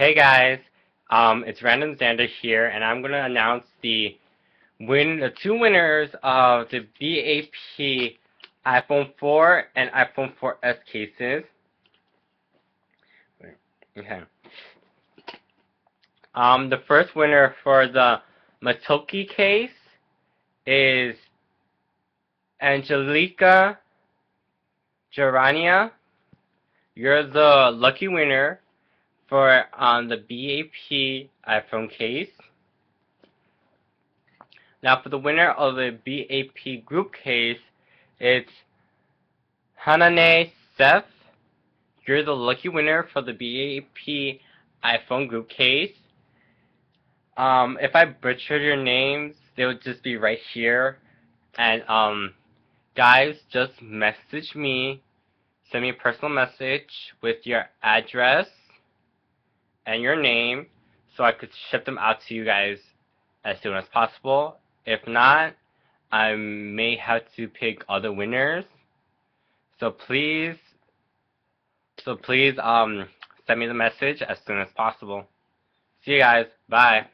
Hey guys, um, it's Random Xander here, and I'm gonna announce the win the two winners of the BAP iPhone 4 and iPhone 4S cases. Okay. Um, the first winner for the Matoki case is Angelika Jaranilla. You're the lucky winner for um, the BAP iPhone case. Now for the winner of the BAP group case, it's Hanane Sef. You're the lucky winner for the BAP iPhone group case. Um, if I butchered your names, they would just be right here. And um, guys, just message me, send me a personal message with your address and your name so I could ship them out to you guys as soon as possible. If not, I may have to pick other winners. So please, so please um, send me the message as soon as possible. See you guys. Bye.